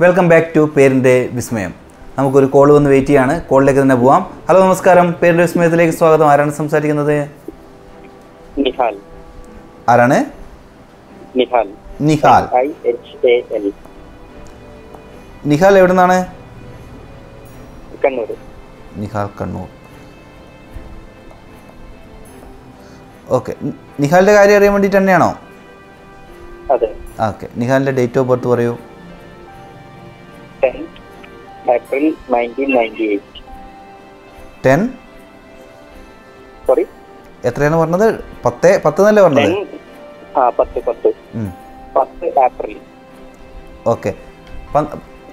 Welcome back to പേരിന്റെ വിസ്മയം. നമുക്കൊരു കോൾ വന്ന് വെയിറ്റ് ചെയ്യാണ്. കോളിലേക്ക് തന്നെ പോവാം. ഹലോ നമസ്കാരം. പേരിന്റെ വിസ്മയത്തിലേക്ക് സ്വാഗതം. ആരാണ് സംസാരിക്കുന്നത്? നിഹാൽ. ആരാണ്? നിഹാൽ. നിഹാൽ. നിഹാൽ എവിടെ നിന്നാണ് കണ്ണൂർ നിഹാൽ കണ്ണൂർ. ഓക്കെ നിഹാലിന്റെ കാര്യം അറിയാൻ വേണ്ടിയിട്ട് തന്നെയാണോ? അതെ. ഓക്കെ നിഹാലിന്റെ ഡേറ്റ് ഓഫ് ബർത്ത് പറയൂ. Ten April nineteen ninety eight ten sorry എത്രയാണ് പറഞ്ഞത്? പത്ത് പത്ത് എന്നല്ലേ പറഞ്ഞത്? ആ പത്ത് പത്ത്. പത്ത് April okay.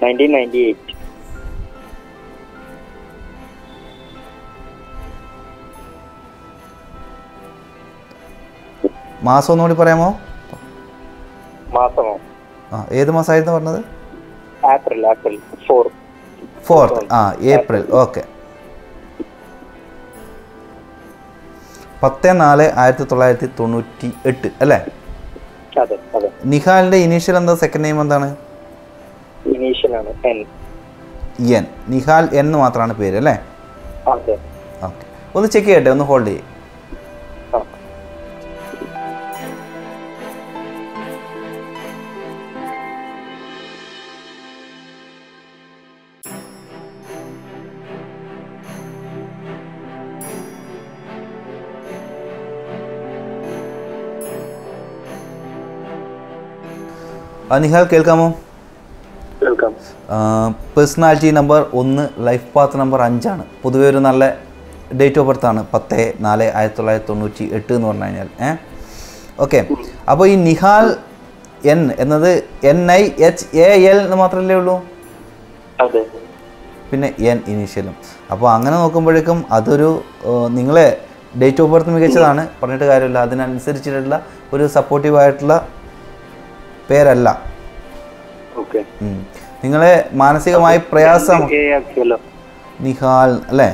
Nineteen ninety eight മാസം ഒന്നുകൂടി പറയാമോ? മാസമോ? ആ ഏത് മാസമായിരുന്നു പറഞ്ഞത്? ഏപ്രിൽ ഏപ്രിൽ ഫോർ ഫോർത്ത് ആ ഏപ്രിൽ ഓക്കെ പത്ത് നാല് ആയിരത്തി തൊള്ളായിരത്തി തൊണ്ണൂറ്റി എട്ട് അല്ലേ? നിഹാലിന്റെ ഇനീഷ്യൽ എന്താ? സെക്കൻഡ് നെയിം എന്താണ്? എൻ നിഹാൽ എന്ന് മാത്രമാണ് പേര് അല്ലേ? ഓക്കെ ഒന്ന് ചെക്ക് ചെയ്യട്ടെ ഒന്ന് ഹോൾഡ് ചെയ്യ്. നിഹാൽ കേൾക്കാമോ? പേഴ്സണാലിറ്റി നമ്പർ ഒന്ന് ലൈഫ് പാത്ത് നമ്പർ അഞ്ചാണ്. പൊതുവേ ഒരു നല്ല ഡേറ്റ് ഓഫ് ബർത്ത് ആണ്. പത്ത് നാല് ആയിരത്തി തൊള്ളായിരത്തി തൊണ്ണൂറ്റി എട്ട് എന്ന് പറഞ്ഞു കഴിഞ്ഞാൽ. ഏ? ഓക്കെ. അപ്പോൾ ഈ നിഹാൽ എൻ എന്നത് N I H A L എന്ന് മാത്രമല്ലേ ഉള്ളൂ? പിന്നെ എൻ ഇനീഷ്യലും. അപ്പോൾ അങ്ങനെ നോക്കുമ്പോഴേക്കും അതൊരു നിങ്ങളെ ഡേറ്റ് ഓഫ് ബർത്ത് മികച്ചതാണ്. പറഞ്ഞിട്ട് കാര്യമില്ല. അതിനനുസരിച്ചിട്ടുള്ള ഒരു സപ്പോർട്ടീവ് ആയിട്ടുള്ള പേരല്ല. നിങ്ങളെ മാനസികമായി പ്രയാസം നിഹാൽ അല്ലേ?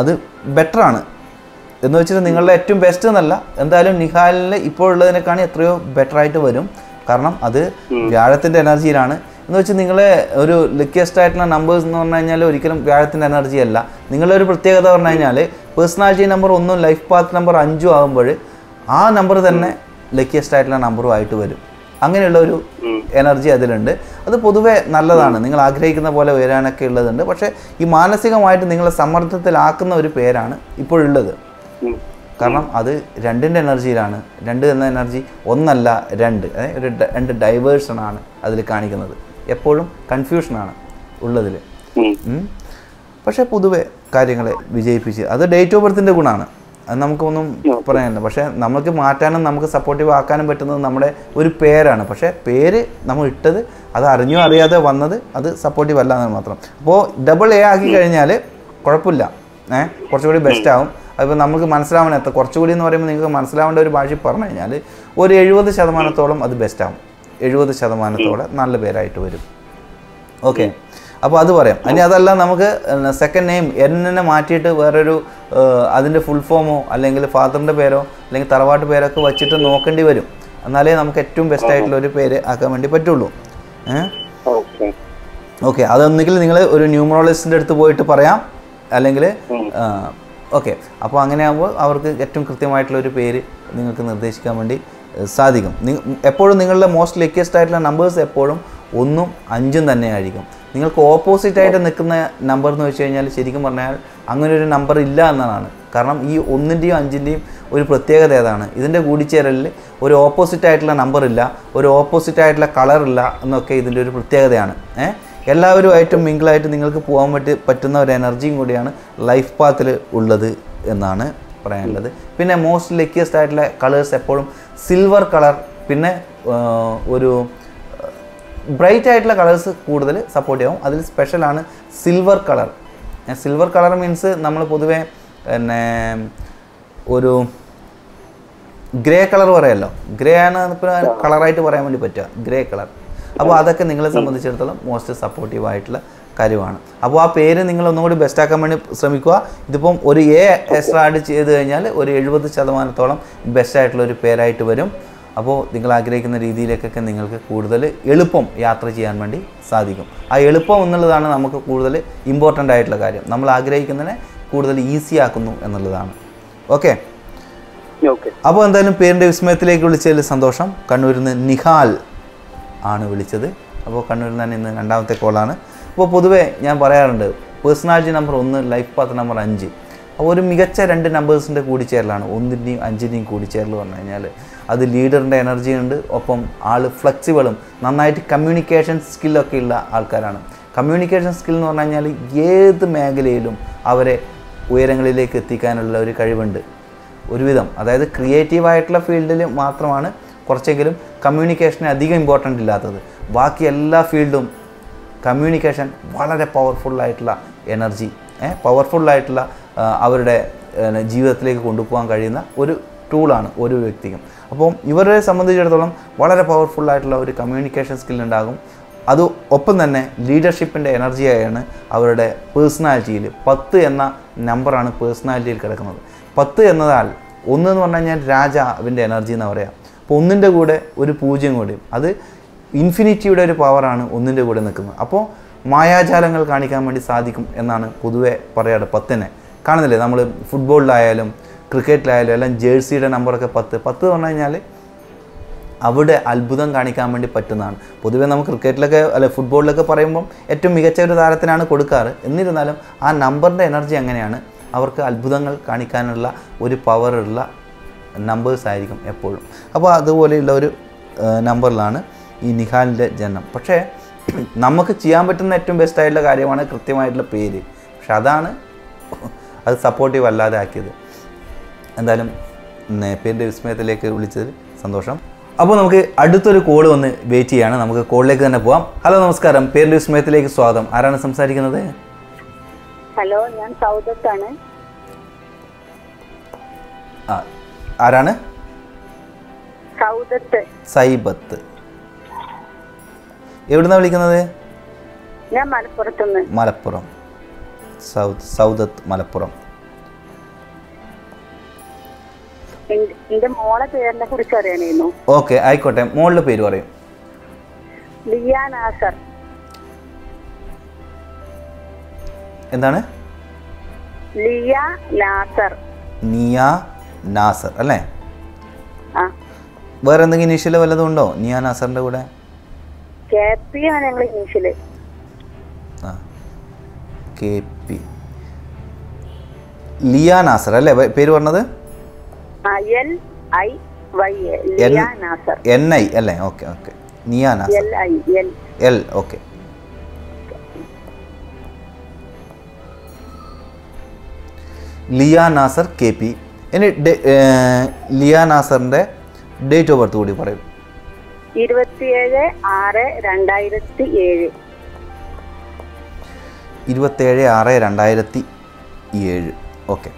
അത് ബെറ്റർ ആണ്. എന്ന് വെച്ചിട്ട് നിങ്ങളുടെ ഏറ്റവും ബെസ്റ്റ് എന്നല്ല. എന്തായാലും നിഹാലിന് ഇപ്പോൾ ഉള്ളതിനേക്കാണ് എത്രയോ ബെറ്റർ ആയിട്ട് വരും. കാരണം അത് വ്യാഴത്തിന്റെ എനർജിയിലാണ്. എന്ന് വെച്ചാൽ നിങ്ങളെ ഒരു ലക്കിയസ്റ്റ് ആയിട്ടുള്ള നമ്പേഴ്സ് എന്ന് പറഞ്ഞു കഴിഞ്ഞാൽ ഒരിക്കലും വ്യാഴത്തിന്റെ എനർജി അല്ല. നിങ്ങളുടെ ഒരു പ്രത്യേകത പറഞ്ഞു കഴിഞ്ഞാൽ പേഴ്സണാലിറ്റി നമ്പർ ഒന്നും ലൈഫ് പാത്ത് നമ്പർ അഞ്ചും ആകുമ്പോൾ ആ നമ്പർ തന്നെ ലക്കിയസ്റ്റ് ആയിട്ടുള്ള നമ്പറും ആയിട്ട് വരും. അങ്ങനെയുള്ള ഒരു എനർജി അതിലുണ്ട്. അത് പൊതുവെ നല്ലതാണ്. നിങ്ങൾ ആഗ്രഹിക്കുന്ന പോലെ വരാനൊക്കെ ഉള്ളതുണ്ട്. പക്ഷേ ഈ മാനസികമായിട്ട് നിങ്ങളെ സമ്മർദ്ദത്തിലാക്കുന്ന ഒരു പേരാണ് ഇപ്പോഴുള്ളത്. കാരണം അത് രണ്ടിന്റെ എനർജിയിലാണ്. രണ്ട് എന്ന എനർജി ഒന്നല്ല രണ്ട്. ഒരു രണ്ട് ഡൈവേഴ്സണാണ് അതിൽ കാണിക്കുന്നത്. എപ്പോഴും കൺഫ്യൂഷനാണ് ഉള്ളതിൽ. പക്ഷേ പൊതുവെ കാര്യങ്ങളെ വിജയിപ്പിച്ച് അത് ഡേറ്റ് ഓഫ് ബർത്തിന്റെ ഗുണമാണ്. നമുക്കൊന്നും പറയാനില്ല. പക്ഷെ നമുക്ക് മാറ്റാനും നമുക്ക് സപ്പോർട്ടീവ് ആക്കാനും പറ്റുന്നത് നമ്മുടെ ഒരു പേരാണ്. പക്ഷേ പേര് നമ്മൾ ഇട്ടത് അത് അറിഞ്ഞോ അറിയാതെ വന്നത് അത് സപ്പോർട്ടീവ് അല്ല എന്ന് മാത്രം. അപ്പോൾ ഡബിൾ എ ആക്കി കഴിഞ്ഞാൽ കുഴപ്പമില്ല. ഏഹ് കുറച്ചുകൂടി ബെസ്റ്റ് ആവും. അതിപ്പോൾ നമുക്ക് മനസ്സിലാവണ എത്ര. കുറച്ചുകൂടി എന്ന് പറയുമ്പോൾ നിങ്ങൾക്ക് മനസ്സിലാവേണ്ട ഒരു ഭാഷ പറഞ്ഞു കഴിഞ്ഞാൽ ഒരു എഴുപത് ശതമാനത്തോളം അത് ബെസ്റ്റ് ആവും. എഴുപത് ശതമാനത്തോളം നല്ല പേരായിട്ട് വരും. ഓക്കെ? അപ്പോൾ അത് പറയാം. ഇനി അതല്ല നമുക്ക് സെക്കൻഡ് നെയിം എന്നെ മാറ്റിയിട്ട് വേറൊരു അതിന്റെ ഫുൾ ഫോമോ അല്ലെങ്കിൽ ഫാദറിന്റെ പേരോ അല്ലെങ്കിൽ തറവാട്ട് പേരൊക്കെ വെച്ചിട്ട് നോക്കേണ്ടി വരും. എന്നാലേ നമുക്ക് ഏറ്റവും ബെസ്റ്റ് ആയിട്ടുള്ള ഒരു പേര് ആക്കാൻ വേണ്ടി പറ്റുള്ളൂ. ഓക്കെ. അതൊന്നെങ്കിൽ അതൊന്നുകിൽ നിങ്ങൾ ഒരു ന്യൂമറോളജിസ്റ്റിന്റെ അടുത്ത് പോയിട്ട് പറയാം. അല്ലെങ്കിൽ ഓക്കെ. അപ്പോൾ അങ്ങനെ ആകുമ്പോൾ അവർക്ക് ഏറ്റവും കൃത്യമായിട്ടുള്ള ഒരു പേര് നിങ്ങൾക്ക് നിർദ്ദേശിക്കാൻ വേണ്ടി സാധിക്കും. എപ്പോഴും നിങ്ങളുടെ മോസ്റ്റ് ലക്കിയസ്റ്റ് ആയിട്ടുള്ള നമ്പേഴ്സ് എപ്പോഴും ഒന്നും അഞ്ചും തന്നെയായിരിക്കും നിങ്ങൾക്ക് ഓപ്പോസിറ്റ് ആയിട്ട് നിൽക്കുന്ന നമ്പർ എന്ന് വെച്ച് കഴിഞ്ഞാൽ ശരിക്കും പറഞ്ഞാൽ അങ്ങനെ ഒരു നമ്പർ ഇല്ല എന്നതാണ് കാരണം ഈ ഒന്നിന്റെയും അഞ്ചിന്റെയും ഒരു പ്രത്യേകത ഏതാണ്? ഇതിന്റെ കൂടിച്ചേരലിൽ ഒരു ഓപ്പോസിറ്റ് ആയിട്ടുള്ള നമ്പർ ഇല്ല ഒരു ഓപ്പോസിറ്റ് ആയിട്ടുള്ള കളർ ഇല്ല എന്നൊക്കെ ഇതിന്റെ ഒരു പ്രത്യേകതയാണ്. ഏഹ്? എല്ലാവരുമായിട്ടും മിങ്കിളായിട്ട് നിങ്ങൾക്ക് പോകാൻ പറ്റി പറ്റുന്ന ഒരു എനർജിയും കൂടിയാണ് ലൈഫ് പാത്തിൽ ഉള്ളത് എന്നാണ് പറയാനുള്ളത്. പിന്നെ മോസ്റ്റ് ലക്കിയസ്റ്റ് ആയിട്ടുള്ള കളേഴ്സ് എപ്പോഴും സിൽവർ കളർ പിന്നെ ഒരു ബ്രൈറ്റ് ആയിട്ടുള്ള കളേഴ്സ് കൂടുതൽ സപ്പോർട്ട് ചെയ്യും. അതിൽ സ്പെഷ്യലാണ് silver colour silver colour means നമ്മൾ പൊതുവേ പിന്നെ ഒരു ഗ്രേ കളർ പറയാമല്ലോ ഗ്രേ ആണ് ഇപ്പോൾ കളറായിട്ട് പറയാൻ വേണ്ടി പറ്റുക. ഗ്രേ കളർ അപ്പോൾ അതൊക്കെ നിങ്ങളെ സംബന്ധിച്ചിടത്തോളം മോസ്റ്റ് സപ്പോർട്ടീവ് ആയിട്ടുള്ള കാര്യമാണ്. അപ്പോൾ ആ പേര് നിങ്ങൾ ഒന്നുകൂടി ബെസ്റ്റാക്കാൻ വേണ്ടി ശ്രമിക്കുക. ഇതിപ്പം ഒരു എ എക്സ്ട്രാ ആഡ് ചെയ്ത് കഴിഞ്ഞാൽ ഒരു എഴുപത് ശതമാനത്തോളം ബെസ്റ്റായിട്ടുള്ള ഒരു പേരായിട്ട് വരും. അപ്പോൾ നിങ്ങൾ ആഗ്രഹിക്കുന്ന രീതിയിലേക്കൊക്കെ നിങ്ങൾക്ക് കൂടുതൽ എളുപ്പം യാത്ര ചെയ്യാൻ വേണ്ടി സാധിക്കും. ആ എളുപ്പം എന്നുള്ളതാണ് നമുക്ക് കൂടുതൽ ഇമ്പോർട്ടന്റ് ആയിട്ടുള്ള കാര്യം. നമ്മൾ ആഗ്രഹിക്കുന്നതിനെ കൂടുതൽ ഈസി ആക്കുന്നു എന്നുള്ളതാണ്. ഓക്കെ ഓക്കെ അപ്പോൾ എന്തായാലും പേരിന്റെ വിസ്മയത്തിലേക്ക് വിളിച്ചതിൽ സന്തോഷം. കണ്ണൂരിൽ നിന്ന് നിഹാൽ ആണ് വിളിച്ചത്. അപ്പോൾ കണ്ണൂരിൽ നിന്ന് തന്നെ ഇന്ന് രണ്ടാമത്തെ കോളാണ് അപ്പോൾ പൊതുവേ ഞാൻ പറയാറുണ്ട് പേഴ്സണാലിറ്റി നമ്പർ ഒന്ന് ലൈഫ് പാത്ത് നമ്പർ അഞ്ച്. ഒരു മികച്ച രണ്ട് നമ്പേഴ്സിന്റെ കൂടിച്ചേരലാണ്. ഒന്നിന്റെയും അഞ്ചിന്റെയും കൂടിച്ചേരൽ പറഞ്ഞു കഴിഞ്ഞാൽ അത് ലീഡറിന്റെ എനർജി ഉണ്ട്. ഒപ്പം ആൾ ഫ്ലെക്സിബിളും നന്നായിട്ട് കമ്മ്യൂണിക്കേഷൻ സ്കില്ലൊക്കെ ഉള്ള ആൾക്കാരാണ്. കമ്മ്യൂണിക്കേഷൻ സ്കിൽ എന്ന് പറഞ്ഞു കഴിഞ്ഞാൽ ഏത് മേഖലയിലും അവരെ ഉയരങ്ങളിലേക്ക് എത്തിക്കാനുള്ള ഒരു കഴിവുണ്ട്. ഒരുവിധം. അതായത് ക്രിയേറ്റീവായിട്ടുള്ള ഫീൽഡിൽ മാത്രമാണ് കുറച്ചെങ്കിലും കമ്മ്യൂണിക്കേഷന് അധികം ഇമ്പോർട്ടന്റ് ഇല്ലാത്തത്. ബാക്കി എല്ലാ ഫീൽഡും കമ്മ്യൂണിക്കേഷൻ വളരെ പവർഫുള്ളായിട്ടുള്ള എനർജി പവർഫുള്ളായിട്ടുള്ള അവരുടെ ജീവിതത്തിലേക്ക് കൊണ്ടുപോകാൻ കഴിയുന്ന ഒരു ടൂളാണ് ഓരോ വ്യക്തിക്കും. അപ്പോൾ ഇവരെ സംബന്ധിച്ചിടത്തോളം വളരെ പവർഫുള്ളായിട്ടുള്ള ഒരു കമ്മ്യൂണിക്കേഷൻ ഉണ്ടാകും. അത് ഒപ്പം തന്നെ ലീഡർഷിപ്പിന്റെ എനർജിയായാണ് അവരുടെ പേഴ്സണാലിറ്റിയിൽ പത്ത് എന്ന നമ്പറാണ് പേഴ്സണാലിറ്റിയിൽ കിടക്കുന്നത്. പത്ത് എന്നതാൽ ഒന്ന് എന്ന് പറഞ്ഞു കഴിഞ്ഞാൽ രാജാവിന്റെ എനർജി എന്ന് പറയാം. അപ്പോൾ ഒന്നിന്റെ കൂടെ ഒരു പൂജ്യം കൂടിയും അത് ഇൻഫിനിറ്റിയുടെ ഒരു പവറാണ് ഒന്നിന്റെ കൂടെ നിൽക്കുന്നത്. അപ്പോൾ മായാജാലങ്ങൾ കാണിക്കാൻ വേണ്ടി സാധിക്കും എന്നാണ് പൊതുവെ പറയാറ് പത്തിനെ. കാണുന്നില്ലേ? നമ്മൾ ഫുട്ബോളിലായാലും ക്രിക്കറ്റിലായാലും എല്ലാം ജേഴ്സിയുടെ നമ്പറൊക്കെ പത്ത്. പത്ത് പറഞ്ഞു കഴിഞ്ഞാൽ അവിടെ അത്ഭുതം കാണിക്കാൻ വേണ്ടി പറ്റുന്നതാണ്. പൊതുവേ നമുക്ക് ക്രിക്കറ്റിലൊക്കെ അല്ലെ ഫുട്ബോളിലൊക്കെ പറയുമ്പം ഏറ്റവും മികച്ച ഒരു താരത്തിനാണ് കൊടുക്കാറ്. എന്നിരുന്നാലും ആ നമ്പറിന്റെ എനർജി അങ്ങനെയാണ് അവർക്ക് അത്ഭുതങ്ങൾ കാണിക്കാനുള്ള ഒരു പവറുള്ള നമ്പേഴ്സ് ആയിരിക്കും എപ്പോഴും. അപ്പോൾ അതുപോലെയുള്ള ഒരു നമ്പറിലാണ് ഈ നിഹാലിന്റെ ജനനം. പക്ഷേ നമുക്ക് ചെയ്യാൻ പറ്റുന്ന ഏറ്റവും ബെസ്റ്റ് ആയിട്ടുള്ള കാര്യമാണ് കൃത്യമായിട്ടുള്ള പേര്. പക്ഷെ അതാണ് അത് സപ്പോർട്ടീവ് അല്ലാതെ ആക്കിയത്. എന്തായാലും പേരിന്റെ വിസ്മയത്തിലേക്ക് വിളിച്ചതിൽ സന്തോഷം. അപ്പോൾ നമുക്ക് അടുത്തൊരു കോൾ വന്ന് വെയിറ്റ് ചെയ്യാണ്. നമുക്ക് കോളിലേക്ക് തന്നെ പോവാം. ഹലോ നമസ്കാരം. പേരിന്റെ വിസ്മയത്തിലേക്ക് സ്വാഗതം. ആരാണ് സംസാരിക്കുന്നത്? ഹലോ ഞാൻ സൗദത്താണ് ആരാണ്? സൗദത്ത്. സൈബത്ത്. എവിടുന്നാണ് വിളിക്കുന്നത്? ഞാൻ മലപ്പുറത്തുനിന്ന്. മലപ്പുറം. സൗത്ത് സൗദത്ത് മലപ്പുറം. എന്റെ മോളെ പേരിനെ കുറിച്ച് അറിയാനായിരുന്നു. ഓക്കെ ആയിക്കോട്ടെ. മോളുടെ പേര് പറയും. ലിയ നാസർ. എന്താണ്? ലിയ നാസർ. നിയ നാസർ അല്ലേ? വേറെ എന്തെങ്കിലും ഇനീഷ്യൽ വല്ലതും ഉണ്ടോ? നിയ നാസറിന്റെ കൂടെ? കെ പി ആണ് ഞങ്ങൾ ഇംഗ്ലീഷിൽ ആ. കെ പി ലിയ നാസർ അല്ലേ? പേര് പറഞ്ഞത്? L I Y Liya N- Nasar. N I അല്ലേ? Okay okay. Niya Nasar. L I L L okay. Liya Nasar K P ഇനി ലിയ നാസറിന്റെ ഡേറ്റ് ഓഫ് ബർത്ത് കൂടി പറയും. ഇരുപത്തിയേഴ് ആറ് രണ്ടായിരത്തി ഏഴ് ഇരുപത്തേഴ് ആറ് രണ്ടായിരത്തി ഏഴ്. ഓക്കെ.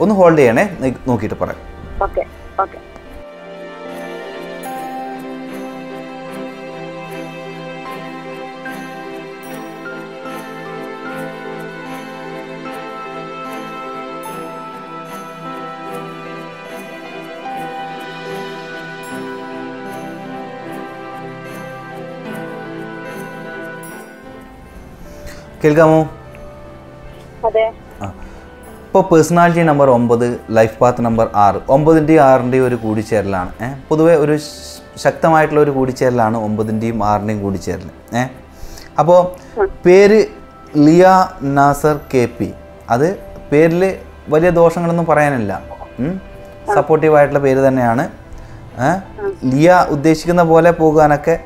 ഒന്ന് ഹോൾഡ് ചെയ്യണേ. നോക്കിയിട്ട് പറയാം. ഓക്കെ. ഓക്കെ. കേൾക്കാമോ? ഇപ്പൊ ഇപ്പോൾ പേഴ്സണാലിറ്റി നമ്പർ ഒമ്പത് ലൈഫ് പാത്ത് നമ്പർ ആറ്. ഒമ്പതിന്റെയും ആറിന്റെയും ഒരു കൂടിച്ചേരലാണ്. ഏഹ് പൊതുവേ ഒരു ശക്തമായിട്ടുള്ള ഒരു കൂടിച്ചേരലാണ് ഒമ്പതിന്റെയും ആറിന്റെയും കൂടിച്ചേരൽ. ഏ? അപ്പോൾ പേര് ലിയ നാസർ കെ പി. അത് പേരിൽ വലിയ ദോഷങ്ങളൊന്നും പറയാനില്ല. സപ്പോർട്ടീവായിട്ടുള്ള പേര് തന്നെയാണ്. ലിയ ഉദ്ദേശിക്കുന്ന പോലെ പോകാനൊക്കെ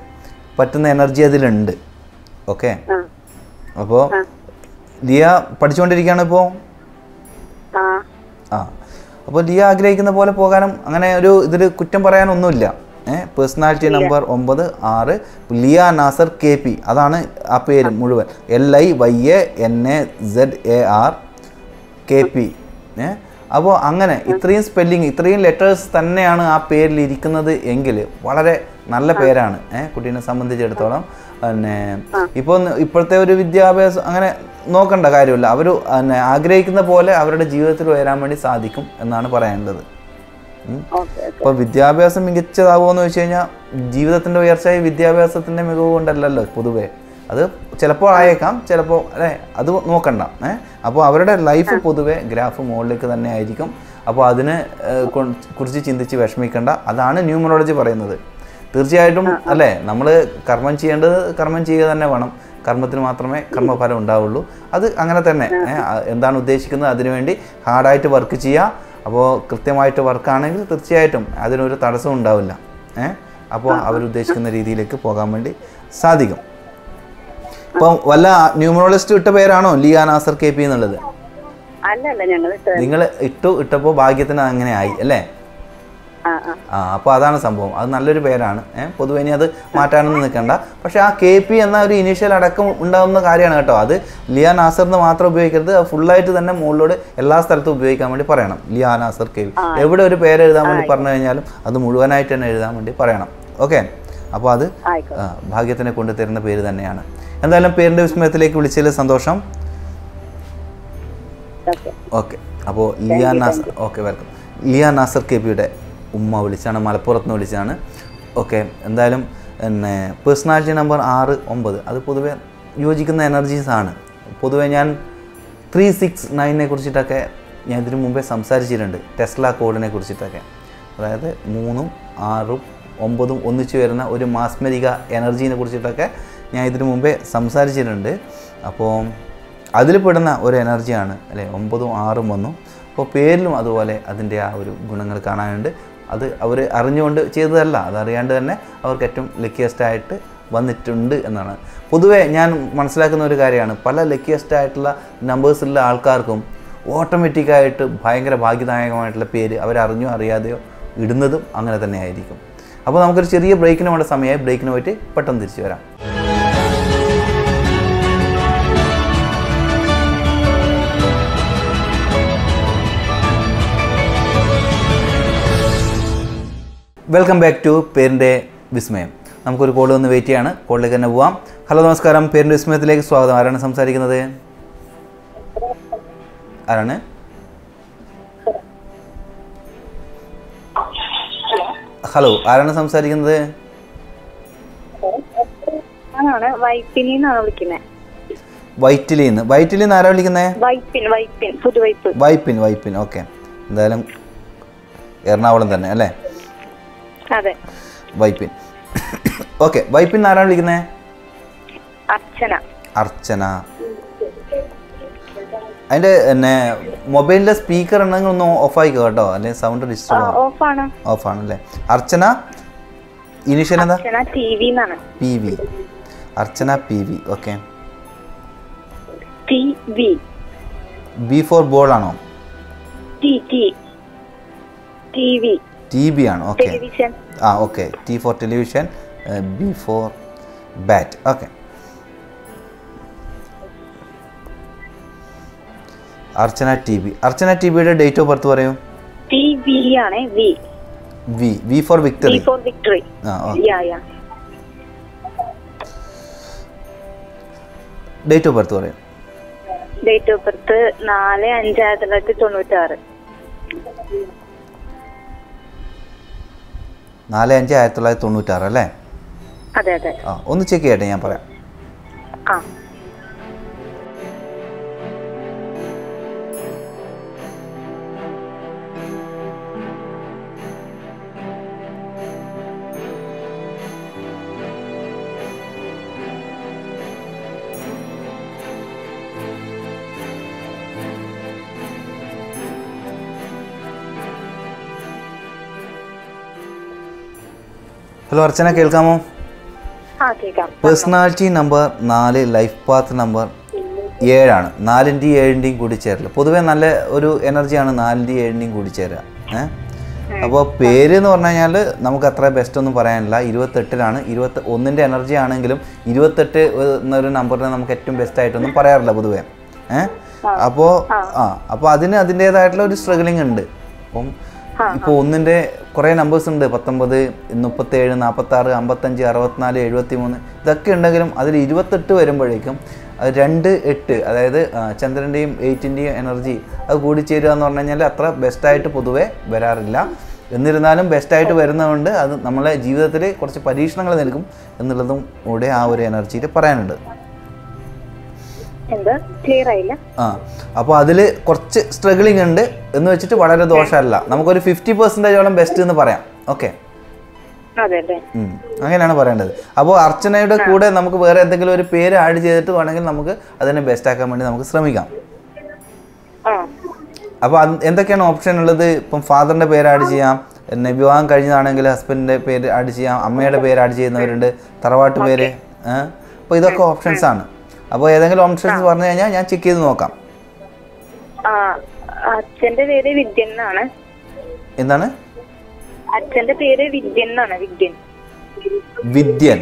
പറ്റുന്ന എനർജി അതിലുണ്ട്. ഓക്കെ അപ്പോൾ ലിയ പഠിച്ചുകൊണ്ടിരിക്കുകയാണ് ഇപ്പോൾ ആ. അപ്പോൾ ലിയ ആഗ്രഹിക്കുന്ന പോലെ പോകാനും അങ്ങനെ ഒരു ഇതിൽ കുറ്റം പറയാനൊന്നുമില്ല. ഏഹ് പേഴ്സണാലിറ്റി നമ്പർ ഒമ്പത് ആറ് ലിയ നാസർ കെ പി. അതാണ് ആ പേര് മുഴുവൻ. L I Y A N A Z A R K P. ഏ? അപ്പോൾ അങ്ങനെ ഇത്രയും സ്പെല്ലിങ് ഇത്രയും ലെറ്റേഴ്സ് തന്നെയാണ് ആ പേരിൽ ഇരിക്കുന്നത് എങ്കിൽ വളരെ നല്ല പേരാണ്. ഏഹ് കുട്ടീനെ സംബന്ധിച്ചിടത്തോളം. പിന്നെ ഇപ്പോൾ ഇപ്പോഴത്തെ ഒരു വിദ്യാഭ്യാസം അങ്ങനെ നോക്കണ്ട കാര്യമില്ല. അവർ പിന്നെ ആഗ്രഹിക്കുന്ന പോലെ അവരുടെ ജീവിതത്തിൽ ഉയരാൻ വേണ്ടി സാധിക്കും എന്നാണ് പറയേണ്ടത്. അപ്പോൾ വിദ്യാഭ്യാസം മികച്ചതാവുമോ എന്ന് വെച്ച് കഴിഞ്ഞാൽ ജീവിതത്തിന്റെ ഉയർച്ചയായി വിദ്യാഭ്യാസത്തിന്റെ മികവ് കൊണ്ടല്ലല്ലോ പൊതുവേ. അത് ചിലപ്പോൾ ആയേക്കാം ചിലപ്പോൾ അല്ലേ അത് നോക്കണ്ട. ഏ അപ്പോൾ അവരുടെ ലൈഫ് പൊതുവെ ഗ്രാഫ് മുകളിലേക്ക് തന്നെ ആയിരിക്കും. അപ്പോൾ അതിനെ കുറിച്ച് ചിന്തിച്ച് വിഷമിക്കേണ്ട. അതാണ് ന്യൂമറോളജി പറയുന്നത്. തീർച്ചയായിട്ടും അല്ലേ? നമ്മൾ കർമ്മം ചെയ്യേണ്ടത് കർമ്മം ചെയ്യുക തന്നെ വേണം. കർമ്മത്തിന് മാത്രമേ കർമ്മഫലം ഉണ്ടാവുള്ളൂ. അത് അങ്ങനെ തന്നെ. എന്താണ് ഉദ്ദേശിക്കുന്നത്? അതിനുവേണ്ടി ഹാർഡായിട്ട് വർക്ക് ചെയ്യുക. അപ്പോൾ കൃത്യമായിട്ട് വർക്കാണെങ്കിൽ തീർച്ചയായിട്ടും അതിനൊരു തടസ്സം ഉണ്ടാവില്ല. ഏ അപ്പോൾ അവരുദ്ദേശിക്കുന്ന രീതിയിലേക്ക് പോകാൻ വേണ്ടി സാധിക്കും. ഇപ്പം വല്ല ന്യൂമറോളജിസ്റ്റ് ഇട്ട പേരാണോ ലിയ നാസർ കെ പി എന്നുള്ളത്? നിങ്ങൾ ഇട്ടു ഇട്ടപ്പോൾ ഭാഗ്യത്തിന് അങ്ങനെ ആയി അല്ലേ? ആ അപ്പോൾ അതാണ് സംഭവം. അത് നല്ലൊരു പേരാണ്. ഏഹ് പൊതുവെ ഇനി അത് മാറ്റാനൊന്നും നിൽക്കണ്ട. പക്ഷേ ആ കെ പി എന്ന ഒരു ഇനീഷ്യൽ അടക്കം ഉണ്ടാകുന്ന കാര്യമാണ് കേട്ടോ അത്. ലിയ നാസറിന് മാത്രം ഉപയോഗിക്കരുത്. ഫുള്ളായിട്ട് തന്നെ മുകളിലോട് എല്ലാ സ്ഥലത്തും ഉപയോഗിക്കാൻ വേണ്ടി പറയണം. Liya Nasar K P. എവിടെ ഒരു പേര് എഴുതാൻ വേണ്ടി പറഞ്ഞു കഴിഞ്ഞാലും അത് മുഴുവനായിട്ട് തന്നെ എഴുതാൻ വേണ്ടി പറയണം. ഓക്കെ? അപ്പോൾ അത് ഭാഗ്യത്തിനെ കൊണ്ട് തരുന്ന പേര് തന്നെയാണ്. എന്തായാലും പേരിന്റെ വിസ്മയത്തിലേക്ക് വിളിച്ചതിൽ സന്തോഷം. ഓക്കെ. ഓക്കെ. അപ്പോൾ Liya Nasar okay welcome. Liya Nasar K പിയുടെ ഉമ്മ വിളിച്ചാണ് മലപ്പുറത്ത് നിന്ന് വിളിച്ചാണ്. ഓക്കെ എന്തായാലും പിന്നെ പേഴ്സണാലിറ്റി നമ്പർ ആറ് ഒമ്പത്. അത് പൊതുവേ യോജിക്കുന്ന എനർജീസ് ആണ്. പൊതുവെ ഞാൻ ത്രീ സിക്സ് നയനെ കുറിച്ചിട്ടൊക്കെ ഞാൻ ഇതിനു മുമ്പേ സംസാരിച്ചിട്ടുണ്ട്. ടെസ്ല കോഡിനെ കുറിച്ചിട്ടൊക്കെ. അതായത് മൂന്നും ആറും ഒമ്പതും ഒന്നിച്ചു വരുന്ന ഒരു മാസ്മരിക എനർജീനെ കുറിച്ചിട്ടൊക്കെ ഞാൻ ഇതിനു മുമ്പേ സംസാരിച്ചിട്ടുണ്ട്. അപ്പോൾ അതിൽ പെടുന്ന ഒരു എനർജിയാണ് അല്ലേ? ഒമ്പതും ആറും ഒന്നും. അപ്പോൾ പേരിലും അതുപോലെ അതിന്റെ ആ ഒരു ഗുണങ്ങൾ കാണാനുണ്ട്. അത് അവർ അറിഞ്ഞുകൊണ്ട് ചെയ്തതല്ല. അതറിയാണ്ട് തന്നെ അവർക്ക് ഏറ്റവും ലക്കിയസ്റ്റ് ആയിട്ട് വന്നിട്ടുണ്ട് എന്നാണ്. പൊതുവേ ഞാൻ മനസ്സിലാക്കുന്ന ഒരു കാര്യമാണ്. പല ലക്കിയസ്റ്റ് ആയിട്ടുള്ള നമ്പേഴ്സുള്ള ആൾക്കാർക്കും ഓട്ടോമാറ്റിക്കായിട്ട് ഭയങ്കര ഭാഗ്യദായകമായിട്ടുള്ള പേര് അവരറിഞ്ഞോ അറിയാതെയോ ഇടുന്നതും അങ്ങനെ തന്നെ ആയിരിക്കും. അപ്പോൾ നമുക്കൊരു ചെറിയ ബ്രേക്കിന് വേണ്ട സമയമായി. ബ്രേക്കിന് പോയിട്ട് പെട്ടെന്ന് തിരിച്ചു വരാം. വെൽക്കം ബാക്ക് ടു പേരിന്റെ വിസ്മയം. നമുക്കൊരു കോൾ വന്ന് വെയിറ്റ് ചെയ്യാണ്. കോളിലേക്ക് തന്നെ പോവാം. ഹലോ നമസ്കാരം. പേരിന്റെ വിസ്മയത്തിലേക്ക് സ്വാഗതം. ആരാണ് സംസാരിക്കുന്നത്? ആരാണ്? ഹലോ ആരാണ് സംസാരിക്കുന്നത്? വൈറ്റിലിന്ന് വൈറ്റിലിന്ന് ആരാ വിളിക്കുന്നത് വൈപ്പിൻ വൈപ്പിൻ. ഓക്കെ എന്തായാലും എറണാകുളം തന്നെ അല്ലേ? അതെ. വൈപ്പിൻ. ഓക്കെ വൈപ്പിൻ ആരാണ് വിളിക്കുന്നത് അർച്ചന. അർച്ചന. അതിന്റെ പിന്നെ മൊബൈലിലെ സ്പീക്കർ ഉണ്ടെങ്കിൽ ഒന്ന് ഓഫ് ആയിക്കോ കേട്ടോ അല്ലെങ്കിൽ സൗണ്ട് ഡിസ്റ്റർബ് ഓഫ് ആണ് ഓഫ് ആണല്ലേ അർച്ചന? ഇനിഷ്യൽ എന്താ? P V Archana P V okay. B for ball ആണോ? T T T V T B ആണ്. ഓക്കെ ആ okay T for television B for bat okay Archana T B Archana T ബിയുടെ date of birth പറയൂ. T V ആണ് V V V for victory for date of birth പറയൂ. Date of birth നാല് അഞ്ച് ആയിരത്തി തൊള്ളായിരത്തി തൊണ്ണൂറ്റി ആറ് നാല് അഞ്ച് ആയിരത്തി തൊള്ളായിരത്തി തൊണ്ണൂറ്റാറ് അല്ലേ? അതെ അതെ. ആ ഒന്ന് ചെക്ക് ചെയ്യട്ടെ ഞാൻ പറയാം. ആ. ഹലോ അർച്ചന കേൾക്കാമോ? പേഴ്സണാലിറ്റി നമ്പർ നാല് ലൈഫ് പാത്ത് നമ്പർ ഏഴാണ്. നാലിന്റെയും ഏഴിന്റെയും കൂടി ചേരൽ പൊതുവേ നല്ല ഒരു എനർജിയാണ് നാലിന്റെയും ഏഴിന്റെയും കൂടി ചേരുക ഏഹ് അപ്പോൾ പേര് എന്ന് പറഞ്ഞു കഴിഞ്ഞാൽ നമുക്ക് അത്ര ബെസ്റ്റ് ഒന്നും പറയാനില്ല. ഇരുപത്തെട്ടിലാണ്. ഇരുപത്തി ഒന്നിന്റെ എനർജി ആണെങ്കിലും ഇരുപത്തെട്ട് എന്നൊരു നമ്പറിനെ നമുക്ക് ഏറ്റവും ബെസ്റ്റ് ആയിട്ടൊന്നും പറയാറില്ല പൊതുവേ. ഏഹ് അപ്പോൾ ആ. അപ്പോൾ അതിന് അതിന്റേതായിട്ടുള്ള ഒരു സ്ട്രഗിളിംഗ് ഉണ്ട്. അപ്പം ഇപ്പോൾ ഒന്നിന്റെ കുറേ നമ്പേഴ്സ് ഉണ്ട്. പത്തൊമ്പത് മുപ്പത്തേഴ് നാൽപ്പത്താറ് അമ്പത്തഞ്ച് അറുപത്തിനാല് എഴുപത്തി മൂന്ന് ഇതൊക്കെ ഉണ്ടെങ്കിലും അതിൽ ഇരുപത്തെട്ട് വരുമ്പോഴേക്കും അത് രണ്ട് എട്ട് അതായത് ചന്ദ്രന്റെയും എയ്റ്റിന്റെയും എനർജി അത് കൂടിച്ചേരുക എന്ന് പറഞ്ഞു കഴിഞ്ഞാൽ അത്ര ബെസ്റ്റായിട്ട് പൊതുവെ വരാറില്ല. എന്നിരുന്നാലും ബെസ്റ്റായിട്ട് വരുന്നതുകൊണ്ട് അത് നമ്മളെ ജീവിതത്തിൽ കുറച്ച് പരീക്ഷണങ്ങൾ നൽകും എന്നുള്ളതും കൂടെ ആ ഒരു എനർജിയിൽ പറയാനുണ്ട്. ആ അപ്പോൾ അതിൽ കുറച്ച് സ്ട്രഗിളിംഗ് ഉണ്ട് എന്ന് വെച്ചിട്ട് വളരെ ദോഷമല്ല. നമുക്കൊരു ഫിഫ്റ്റി പെർസെന്റേജോളം ബെസ്റ്റ് എന്ന് പറയാം. ഓക്കെ അങ്ങനെയാണ് പറയേണ്ടത്. അപ്പോൾ അർച്ചനയുടെ കൂടെ നമുക്ക് വേറെ എന്തെങ്കിലും ഒരു പേര് ആഡ് ചെയ്തിട്ട് വേണമെങ്കിൽ നമുക്ക് അതിനെ ബെസ്റ്റ് ആക്കാൻ വേണ്ടി നമുക്ക് ശ്രമിക്കാം. അപ്പോൾ എന്തൊക്കെയാണ് ഓപ്ഷൻ ഉള്ളത്? ഇപ്പം ഫാദറിന്റെ പേര് ആഡ് ചെയ്യാം. പിന്നെ വിവാഹം കഴിഞ്ഞതാണെങ്കിൽ ഹസ്ബൻഡിന്റെ പേര് ആഡ് ചെയ്യാം. അമ്മയുടെ പേര് ആഡ് ചെയ്യുന്നവരുണ്ട്. തറവാട്ട് പേര് അപ്പോൾ ഇതൊക്കെ ഓപ്ഷൻസ് ആണ്. അപ്പോൾ ഏതെങ്കിലും ഓപ്ഷൻസ് പറഞ്ഞു കഴിഞ്ഞാൽ ഞാൻ ചെക്ക് ചെയ്ത് നോക്കാം. അച്ഛന്റെ പേര് വിദ്യൻ എന്നാണ്. എന്താണ്? അച്ഛന്റെ പേര് വിദ്യൻ എന്നാണ് Vidhyan. Vidhyan.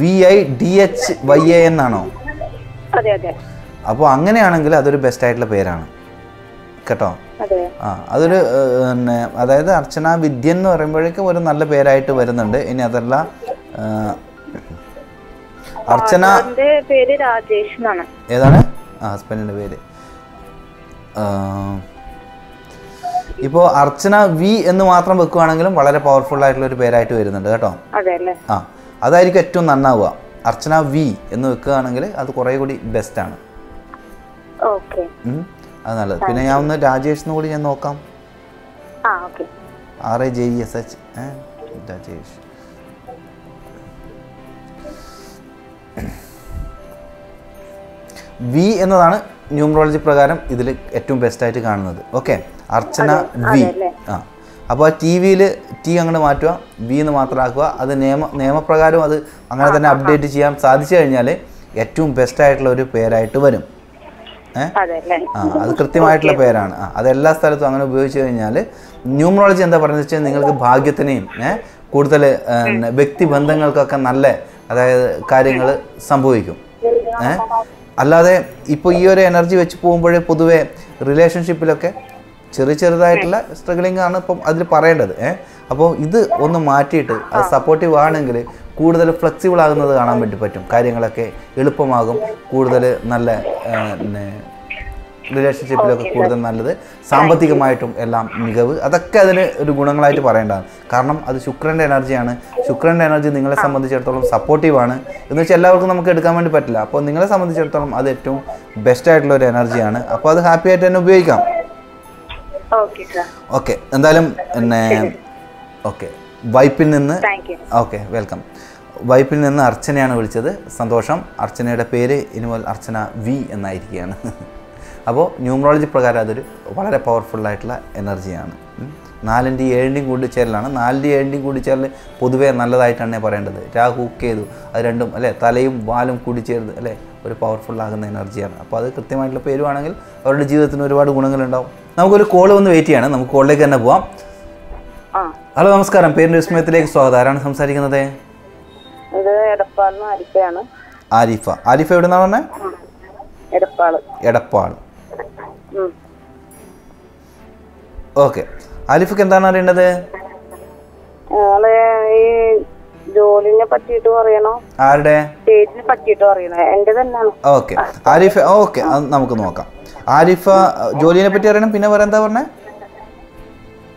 V I D H Y A എന്നാണോ അതെ അതെ. അപ്പോൾ അങ്ങനെയാണെങ്കിൽ അതൊരു ബെസ്റ്റ് ആയിട്ടുള്ള പേരാണ്. കേട്ടോ. ആ അതൊരു പിന്നെ അതായത് അർച്ചന വിദ്യ എന്ന് പറയുമ്പോഴേക്കും ഒരു നല്ല പേരായിട്ട് വരുന്നുണ്ട്. ഇനി അതല്ല അർച്ചന പേര് രാജേഷ് എന്നാണ്. ഏതാണ്? ആ ഹസ്ബൻഡിന്റെ പേര്. ഇപ്പോ അർച്ചന വി എന്ന് മാത്രം വെക്കുവാണെങ്കിലും വളരെ പവർഫുൾ ആയിട്ടുള്ള ഒരു പേരായിട്ട് വരുന്നുണ്ട് കേട്ടോ. ആ അതായിരിക്കും ഏറ്റവും നന്നാവുക. അർച്ചന വി എന്ന് വെക്കുകയാണെങ്കിൽ അത് കുറേ കൂടി ബെസ്റ്റ് ഓക്കെ. അത് നല്ലത്. പിന്നെ ഞാൻ ഒന്ന് രാജേഷ് കൂടി ഞാൻ നോക്കാം. R A J E S H Rajesh. V എന്നതാണ് ന്യൂമറോളജി പ്രകാരം ഇതിൽ ഏറ്റവും ബെസ്റ്റായിട്ട് കാണുന്നത്. ഓക്കെ അർച്ചന വി ആ. അപ്പോൾ ആ ടി വിയിൽ ടി അങ്ങോട്ട് മാറ്റുക വി എന്ന് മാത്രമാക്കുക. അത് നിയമ നിയമപ്രകാരം അത് അങ്ങനെ തന്നെ അപ്ഡേറ്റ് ചെയ്യാൻ സാധിച്ചു കഴിഞ്ഞാൽ ഏറ്റവും ബെസ്റ്റായിട്ടുള്ള ഒരു പേരായിട്ട് വരും. ആ അത് കൃത്യമായിട്ടുള്ള പേരാണ്. അത് എല്ലാ സ്ഥലത്തും അങ്ങനെ ഉപയോഗിച്ച് കഴിഞ്ഞാൽ ന്യൂമറോളജി എന്താ പറയുന്നത് വെച്ചാൽ നിങ്ങൾക്ക് ഭാഗ്യത്തിനെയും കൂടുതൽ വ്യക്തിബന്ധങ്ങൾക്കൊക്കെ നല്ല അതായത് കാര്യങ്ങൾ സംഭവിക്കും. അല്ലാതെ ഇപ്പോൾ ഈ ഒരു എനർജി വെച്ച് പോകുമ്പോഴേ പൊതുവെ റിലേഷൻഷിപ്പിലൊക്കെ ചെറിയ ചെറുതായിട്ടുള്ള സ്ട്രഗിളിംഗ് ആണ് ഇപ്പം അതിൽ പറയേണ്ടത്. ഏഹ് അപ്പോൾ ഇത് ഒന്ന് മാറ്റിയിട്ട് അത് സപ്പോർട്ടീവ് ആണെങ്കിൽ കൂടുതൽ ഫ്ലെക്സിബിൾ ആകുന്നത് കാണാൻ വേണ്ടി പറ്റും. കാര്യങ്ങളൊക്കെ എളുപ്പമാകും. കൂടുതൽ നല്ല റിലേഷൻഷിപ്പിലൊക്കെ കൂടുതൽ നല്ലത്. സാമ്പത്തികമായിട്ടും എല്ലാം മികവ്. അതൊക്കെ അതിന് ഒരു ഗുണങ്ങളായിട്ട് പറയേണ്ടതാണ്. കാരണം അത് ശുക്രന്റെ എനർജിയാണ് ശുക്രന്റെ എനർജി നിങ്ങളെ സംബന്ധിച്ചിടത്തോളം സപ്പോർട്ടീവാണ് എന്ന് വെച്ചാൽ എല്ലാവർക്കും നമുക്ക് എടുക്കാൻ വേണ്ടി പറ്റില്ല. അപ്പോൾ നിങ്ങളെ സംബന്ധിച്ചിടത്തോളം അത് ഏറ്റവും ബെസ്റ്റ് ആയിട്ടുള്ള ഒരു എനർജിയാണ് അപ്പോൾ അത് ഹാപ്പി ആയിട്ട് തന്നെ ഉപയോഗിക്കാം. ഓക്കെ എന്തായാലും പിന്നെ ഓക്കെ വൈപ്പിൽ നിന്ന് ഓക്കെ വെൽക്കം വൈപ്പിൽ നിന്ന് അർച്ചനയാണ് വിളിച്ചത്. സന്തോഷം. അർച്ചനയുടെ പേര് ഇനി മുതൽ അർച്ചന വി എന്നായിരിക്കുകയാണ്. അപ്പോൾ ന്യൂമറോളജി പ്രകാരം അതൊരു വളരെ പവർഫുള്ളായിട്ടുള്ള എനർജിയാണ്. നാലിന്റെ ഏഴിന്റെയും കൂടിച്ചേരലാണ്. നാലിന്റെ ഏഴിന്റെയും കൂടിച്ചേരൽ പൊതുവേ നല്ലതായിട്ടാണ് പറയേണ്ടത്. രാഹു കേതു അത് രണ്ടും അല്ലേ? തലയും വാലും കൂടിച്ചേരുന്നത് അല്ലേ? ഒരു പവർഫുള്ളാകുന്ന എനർജിയാണ്. അപ്പോൾ അത് കൃത്യമായിട്ടുള്ള പേരുവാണെങ്കിൽ അവരുടെ ജീവിതത്തിന് ഒരുപാട് ഗുണങ്ങളുണ്ടാവും. നമുക്കൊരു കോൾ വന്ന് വെയിറ്റ് ചെയ്യണം. നമുക്ക് കോളിലേക്ക് തന്നെ പോവാം. ഹലോ നമസ്കാരം. പേരിന്റെ വിസ്മയത്തിലേക്ക് സ്വാഗതം. ആരാണ് സംസാരിക്കുന്നത്? ആരിഫ. ആരിഫ എവിടെ നിന്നാണ് പറഞ്ഞത് എടപ്പാൾ. ഓക്കെ. ആലിഫക്ക് എന്താണ് അറിയേണ്ടത്? ഈ ജോലിനെ പറ്റിയിട്ട് പറയണോ? ആരുടെ? സ്റ്റേജിനെ പറ്റിയിട്ട് പറയണോ. എന്റെ തന്നെയാണ്. ഓക്കെ. ആരിഫ ഓക്കെ. നമുക്ക് നോക്കാം. ആരിഫ ജോലിനെ പറ്റി അറിയണം. പിന്നെ വേറെ എന്താ പറഞ്ഞേ?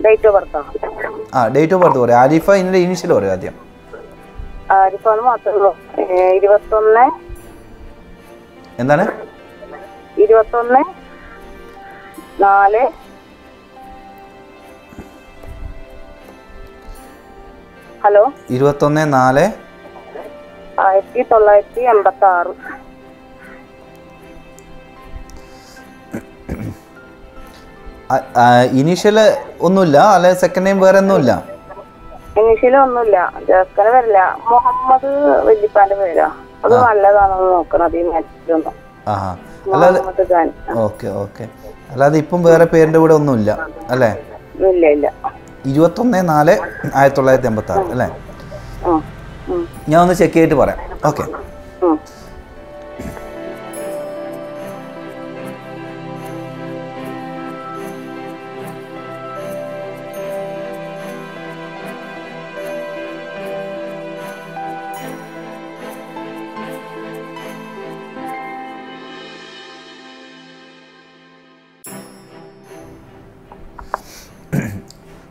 ഡേറ്റ് ഓഫ് ബർത്ത് ആ ഡേറ്റ് ഓഫ് ബർത്ത് പറയാം. ആരിഫ ഇതിന്റെ ഇനീഷ്യൽ പറയാം ആദ്യം. ആരിഫാന്ന് മാത്രമേ ഉള്ളൂ. ഇരുപത്തൊന്ന് എന്താണ്? ഇരുപത്തൊന്ന് നാല് ഹലോ? ഇരുപത്തൊന്ന് നാല്. ആയിരത്തി തൊള്ളായിരത്തി എൺപത്തി ആറ് ഇനീഷ്യൽ ഒന്നുമില്ല അല്ലെ സെക്കൻഡ് നെയിം വേറെ ഒന്നുമില്ല? ഒന്നുമില്ല. ജസ്കന് വരില്ല മുഹമ്മദ് വല്യപ്പാന്റെ പേരാ. അത് നല്ലതാണെന്ന് നോക്കണം. അതീ മാറ്റിലൊന്നും ആഹാ. അല്ലാതെ മുഹമ്മദ് ഖാൻ. Okay okay. അല്ലാതെ ഇപ്പം വേറെ പേരിന്റെ കൂടെ ഒന്നുമില്ല അല്ലേ? ഇല്ല ഇല്ല. ഇരുപത്തൊന്ന് നാല് ആയിരത്തി തൊള്ളായിരത്തി എൺപത്തി ആറ് അല്ലേ ഞാൻ ഒന്ന് ചെക്ക് ചെയ്തിട്ട് പറയാം. ഓക്കെ.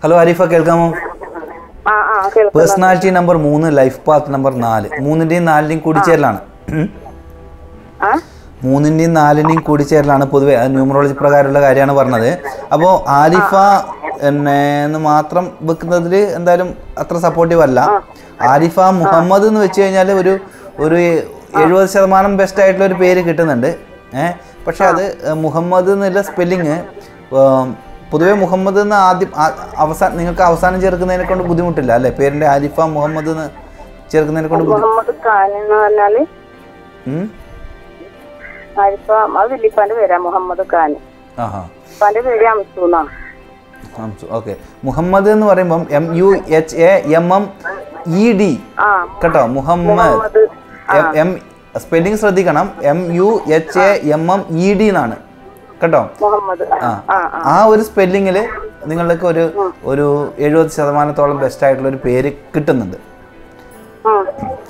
ഹലോ ആരിഫ കേൾക്കാമോ? പേഴ്സണാലിറ്റി നമ്പർ മൂന്ന് ലൈഫ് പാത്ത് നമ്പർ നാല്. മൂന്നിന്റെയും നാലിന്റെയും കൂടിച്ചേരലാണ് മൂന്നിന്റെയും നാലിന്റെയും കൂടിച്ചേരലാണ് പൊതുവെ. ന്യൂമറോളജി പ്രകാരമുള്ള കാര്യമാണ് പറഞ്ഞത്. അപ്പോൾ ആരിഫ എന്നെ എന്ന് മാത്രം വെക്കുന്നതിൽ എന്തായാലും അത്ര സപ്പോർട്ടീവ് അല്ല. ആരിഫ മുഹമ്മദ് എന്ന് വെച്ച് കഴിഞ്ഞാൽ ഒരു ഒരു എഴുപത് ശതമാനം ബെസ്റ്റ് ആയിട്ടുള്ള ഒരു പേര് കിട്ടുന്നുണ്ട്. ഏഹ് പക്ഷെ അത് മുഹമ്മദ് എന്നുള്ള സ്പെല്ലിങ് പൊതുവെ മുഹമ്മദ് എന്ന് ആദ്യം അവസാനം നിങ്ങൾക്ക് അവസാനം ചേർക്കുന്നതിനെ കൊണ്ട് ബുദ്ധിമുട്ടില്ല അല്ലേ? പേരിന്റെ ആരിഫ മുഹമ്മദ് എന്ന് ചേർക്കുന്നതിനെ കൊണ്ട് മുഹമ്മദ് ഖാൻ എന്ന് പറഞ്ഞാൽ ഉം? ആരിഫ അത് വല്യപ്പാന്റെ പേരാ മുഹമ്മദ് ഖാൻ. ആഹാ. ഉപ്പാന്റെ പേര് അംസൂന്നാ ഓക്കെ. മുഹമ്മദ് എന്ന് പറയുമ്പം M U H A M M E D കേട്ടോ മുഹമ്മദ്. എം സ്പെല്ലിംഗ് ശ്രദ്ധിക്കണം. M U H A M M E D എന്നാണ്. കേട്ടോ ആ ഒരു സ്പെല്ലിങ്ങിൽ നിങ്ങൾക്ക് ഒരു ഒരു എഴുപത് ശതമാനത്തോളം ബെസ്റ്റ് ആയിട്ടുള്ള ഒരു പേര് കിട്ടുന്നുണ്ട്.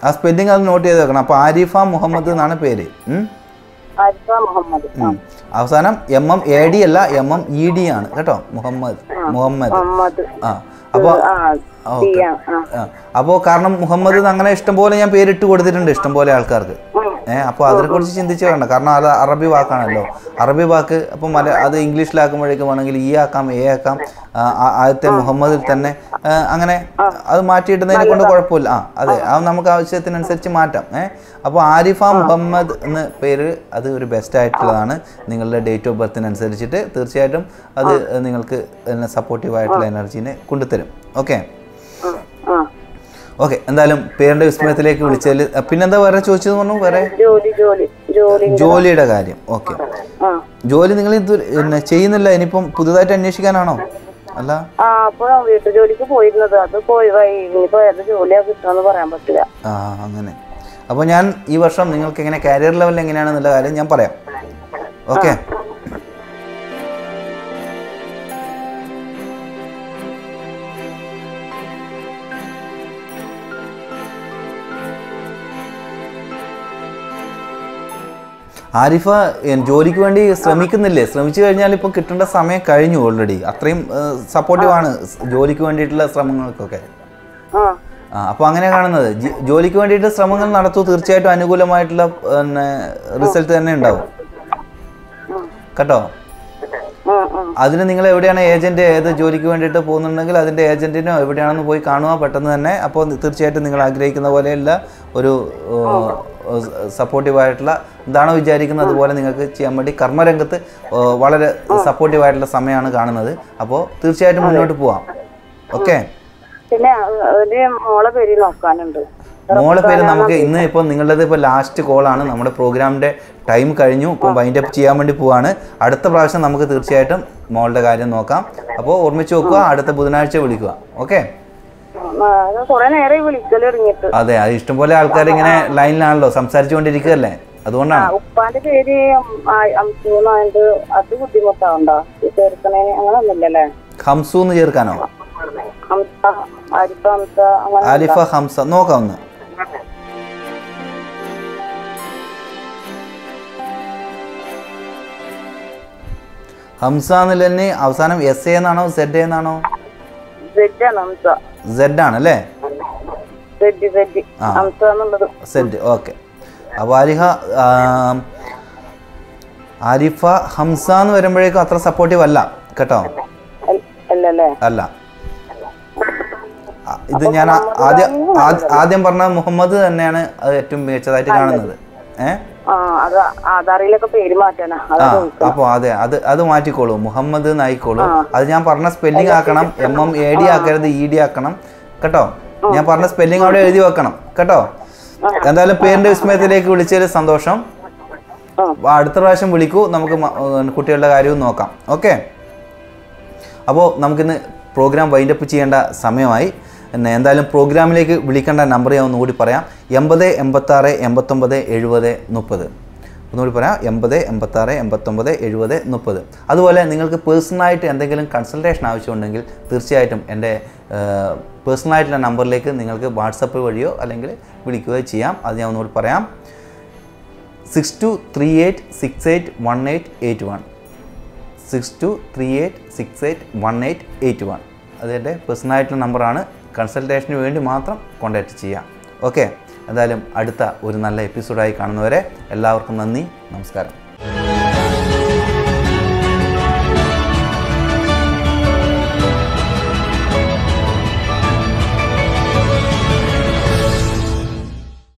ആ. സ്പെല്ലിംഗ് അത് നോട്ട് ചെയ്ത് വെക്കണം. അപ്പൊ ആരിഫ മുഹമ്മദ് എന്നാണ് പേര്. അവസാനം എം എം എ ഡി അല്ല എം എം ഇ ഡി ആണ്. കേട്ടോ? മുഹമ്മദ്. മുഹമ്മദ്. ആ. അപ്പോൾ. അപ്പോൾ കാരണം മുഹമ്മദ് അങ്ങനെ ഇഷ്ടംപോലെ ഞാൻ പേരിട്ട് കൊടുത്തിട്ടുണ്ട് ഇഷ്ടംപോലെ ആൾക്കാർക്ക്. ഏഹ് അപ്പോൾ അതിനെക്കുറിച്ച് ചിന്തിച്ച് വേണ്ട. കാരണം അത് അറബി വാക്കാണല്ലോ. അറബി വാക്ക് അപ്പൊ മല അത് ഇംഗ്ലീഷിലാക്കുമ്പോഴേക്കും വേണമെങ്കിൽ ഈ ആക്കാം എ ആക്കാം ആദ്യത്തെ മുഹമ്മദിൽ തന്നെ അങ്ങനെ അത് മാറ്റിയിടുന്നതിനെ കൊണ്ട് കുഴപ്പമില്ല. ആ അതെ അത് നമുക്ക് ആവശ്യത്തിനനുസരിച്ച് മാറ്റാം. ഏഹ് അപ്പോൾ ആരിഫ മുഹമ്മദ് എന്ന പേര് അത് ഒരു ബെസ്റ്റ് ആയിട്ടുള്ളതാണ്. നിങ്ങളുടെ ഡേറ്റ് ഓഫ് ബർത്തിനനുസരിച്ചിട്ട് തീർച്ചയായിട്ടും അത് നിങ്ങൾക്ക് സപ്പോർട്ടീവ് ആയിട്ടുള്ള എനർജീനെ കൊണ്ടുതരും. ഓക്കെ ഓക്കെ എന്തായാലും പേരിന്റെ വിസ്മയത്തിലേക്ക് വിളിച്ചാൽ പിന്നെന്താ വേറെ ചോദിച്ചത് പറഞ്ഞു? വേറെ? ജോലി ജോലി ജോലി. ജോലിയുടെ കാര്യം. ഓക്കെ. ജോലി നിങ്ങൾ ഇത് ചെയ്യുന്നില്ല ഇനിയിപ്പം പുതുതായിട്ട് അന്വേഷിക്കാനാണോ? അല്ല? പോയിരുന്നത്. അത് പോയി വൈ ഇനിയിപ്പോ ഏത് ജോലിയാ കിട്ടുമെന്ന് പറയാൻ പറ്റില്ല. ആ അങ്ങനെ. അപ്പോൾ ഞാൻ ഈ വർഷം നിങ്ങൾക്ക് എങ്ങനെ കരിയർ ലെവൽ എങ്ങനെയാണെന്നുള്ള കാര്യം ഞാൻ പറയാം. ഓക്കെ. ആരിഫ ജോലിക്ക് വേണ്ടി ശ്രമിക്കുന്നില്ലേ? ശ്രമിച്ചു കഴിഞ്ഞാൽ ഇപ്പോൾ കിട്ടേണ്ട സമയം കഴിഞ്ഞു ഓൾറെഡി അത്രയും സപ്പോർട്ടീവ് ആണ് ജോലിക്ക് വേണ്ടിയിട്ടുള്ള ശ്രമങ്ങൾക്കൊക്കെ. അപ്പോൾ അങ്ങനെ കാണുന്നത്. ജോലിക്ക് വേണ്ടിയിട്ട് ശ്രമങ്ങൾ നടത്തൂ തീർച്ചയായിട്ടും അനുകൂലമായിട്ടുള്ള റിസൾട്ട് തന്നെ ഉണ്ടാവും. കേട്ടോ. അതിന് നിങ്ങൾ എവിടെയാണ് ഏജന്റ് ഏത് ജോലിക്ക് വേണ്ടിയിട്ട് പോകുന്നുണ്ടെങ്കിൽ അതിന്റെ ഏജന്റിനോ എവിടെയാണെന്ന് പോയി കാണുക പെട്ടെന്ന് തന്നെ. അപ്പോൾ തീർച്ചയായിട്ടും നിങ്ങൾ ആഗ്രഹിക്കുന്ന പോലെയുള്ള ഒരു സപ്പോർട്ടീവ് ആയിട്ടുള്ള എന്താണോ വിചാരിക്കുന്നത്. അതുപോലെ നിങ്ങൾക്ക് ചെയ്യാൻ വേണ്ടി കർമ്മരംഗത്ത് വളരെ സപ്പോർട്ടീവ് ആയിട്ടുള്ള സമയമാണ് കാണുന്നത്. അപ്പോൾ തീർച്ചയായിട്ടും മുന്നോട്ട് പോവാം. ഓക്കെ? പിന്നെ ഒരു മോളെ പേര് നോക്കാനുണ്ട്. മോളെ പേര് നമുക്ക് ഇന്ന് ഇപ്പോൾ നിങ്ങളുടേത് ഇപ്പോൾ ലാസ്റ്റ് കോൾ ആണ്. നമ്മുടെ പ്രോഗ്രാമിന്റെ ടൈം കഴിഞ്ഞു. ഇപ്പൊ വൈൻഡ് അപ്പ് ചെയ്യാൻ വേണ്ടി പോവാണ്. അടുത്ത പ്രാവശ്യം നമുക്ക് തീർച്ചയായിട്ടും മോളുടെ കാര്യം നോക്കാം. അപ്പോൾ ഓർമ്മിച്ച് നോക്കുക അടുത്ത ബുധനാഴ്ച വിളിക്കുക. ഓക്കെ അതെ അത് ഇഷ്ടംപോലെ ആൾക്കാർ ഇങ്ങനെ ലൈനിലാണല്ലോ സംസാരിച്ചുകൊണ്ടിരിക്കുകയല്ലേ? അതുകൊണ്ടാണ്. ഉപ്പാന്റെ പേര് അത് ബുദ്ധിമുട്ടാവുണ്ടോ? ചേർക്കണേന് ഹംസു എന്ന് ചേർക്കാനോ? ആരിഫ ഹംസ. നോക്കാം ഒന്ന്. ഹംസ എന്നില്ല തന്നെ അവസാനം എസ് എ എന്നാണോ സെഡ് എന്നാണോ? സെഡ് ആണ് അല്ലേ? Z okay. അപ്പോൾ ആരിഹ ആരിഫ ഹംസ എന്ന് വരുമ്പോഴേക്കും അത്ര സപ്പോർട്ടീവ് അല്ല കേട്ടോ? അല്ല ഇത് ഞാൻ ആദ്യം ആദ്യം പറഞ്ഞ മുഹമ്മദ് തന്നെയാണ് അത് ഏറ്റവും മികച്ചതായിട്ട് കാണുന്നത്. ഏ? ആ അത് അതെ അത് മാറ്റിക്കോളൂ. മുഹമ്മദ് എന്നായിക്കോളൂ അത് ഞാൻ പറഞ്ഞ സ്പെല്ലിംഗ് ആക്കണം. എം എം എ ഡി ആക്കരുത് ഇ ഡി ആക്കണം. കേട്ടോ? ഞാൻ പറഞ്ഞ സ്പെല്ലിംഗ് അവിടെ എഴുതി വെക്കണം. കേട്ടോ? എന്തായാലും പേരിന്റെ വിസ്മയത്തിലേക്ക് വിളിച്ചതിൽ സന്തോഷം. അടുത്ത പ്രാവശ്യം വിളിക്കൂ. നമുക്ക് കുട്ടികളുടെ കാര്യവും നോക്കാം. ഓക്കെ? അപ്പോൾ നമുക്കിന്ന് പ്രോഗ്രാം വൈൻഡപ്പ് ചെയ്യേണ്ട സമയമായി. പിന്നെ എന്തായാലും പ്രോഗ്രാമിലേക്ക് വിളിക്കേണ്ട നമ്പർ ഞാൻ ഒന്നുകൂടി പറയാം. എൺപത് എൺപത്താറ് എൺപത്തൊമ്പത് എഴുപത് മുപ്പത്. ഒന്നുകൂടി പറയാം. എൺപത് എൺപത്താറ് എൺപത്തൊമ്പത് എഴുപത് മുപ്പത്. അതുപോലെ നിങ്ങൾക്ക് പേഴ്സണലായിട്ട് എന്തെങ്കിലും കൺസൾട്ടേഷൻ ആവശ്യമുണ്ടെങ്കിൽ തീർച്ചയായിട്ടും എന്റെ പേഴ്സണലായിട്ടുള്ള നമ്പറിലേക്ക് നിങ്ങൾക്ക് വാട്സപ്പ് വഴിയോ അല്ലെങ്കിൽ വിളിക്കുകയോ ചെയ്യാം. അത് ഞാൻ ഒന്നുകൂടി പറയാം. Six two three eight six eight one eight eight one six two three eight six eight one eight eight one അതെന്റെ പേഴ്സണലായിട്ടുള്ള നമ്പറാണ്. കൺസൾട്ടേഷന് വേണ്ടി മാത്രം കോൺടാക്റ്റ് ചെയ്യാം. ഓക്കെ? എന്തായാലും അടുത്ത ഒരു നല്ല എപ്പിസോഡായി കാണുന്നവരെ എല്ലാവർക്കും നന്ദി നമസ്കാരം.